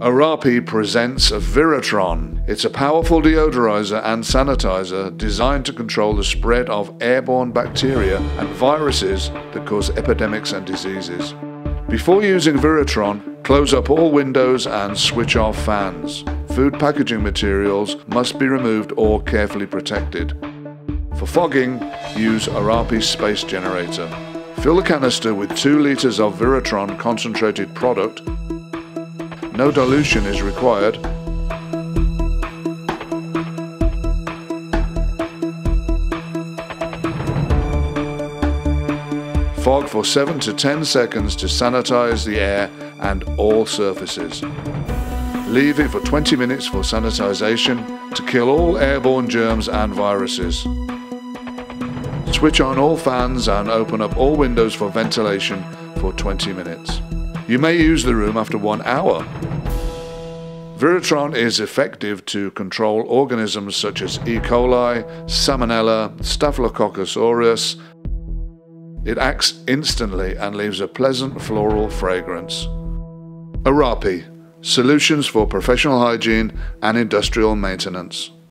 Arapi presents a Viretron. It's a powerful deodorizer and sanitizer designed to control the spread of airborne bacteria and viruses that cause epidemics and diseases. Before using Viretron, close up all windows and switch off fans. Food packaging materials must be removed or carefully protected. For fogging, use Arapi's space generator. Fill the canister with 2 litres of Viretron concentrated product no dilution is required. Fog for 7 to 10 seconds to sanitize the air and all surfaces. Leave it for 20 minutes for sanitization to kill all airborne germs and viruses. Switch on all fans and open up all windows for ventilation for 20 minutes. You may use the room after one hour. Viretron is effective to control organisms such as E. coli, Salmonella, Staphylococcus aureus. It acts instantly and leaves a pleasant floral fragrance. Arapi, solutions for professional hygiene and industrial maintenance.